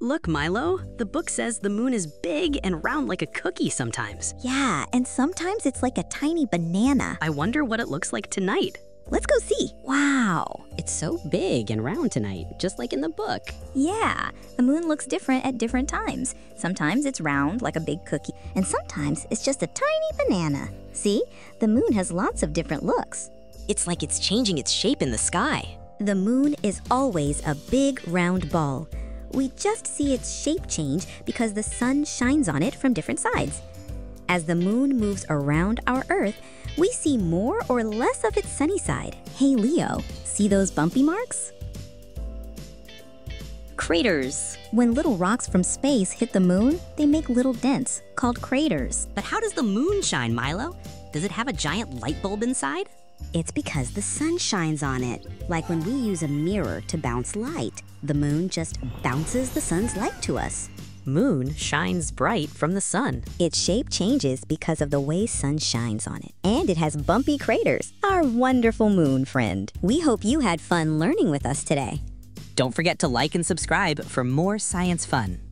Look, Milo, the book says the moon is big and round like a cookie sometimes. Yeah, and sometimes it's like a tiny banana. I wonder what it looks like tonight. Let's go see. Wow. It's so big and round tonight, just like in the book. Yeah, the moon looks different at different times. Sometimes it's round like a big cookie, and sometimes it's just a tiny banana. See, the moon has lots of different looks. It's like it's changing its shape in the sky. The moon is always a big round ball. We just see its shape change because the sun shines on it from different sides. As the moon moves around our Earth, we see more or less of its sunny side. Hey Leo, see those bumpy marks? Craters. When little rocks from space hit the moon, they make little dents called craters. But how does the moon shine, Milo? Does it have a giant light bulb inside? It's because the sun shines on it, like when we use a mirror to bounce light. The moon just bounces the sun's light to us. Moon shines bright from the sun. Its shape changes because of the way sun shines on it. And it has bumpy craters, our wonderful moon friend. We hope you had fun learning with us today. Don't forget to like and subscribe for more science fun.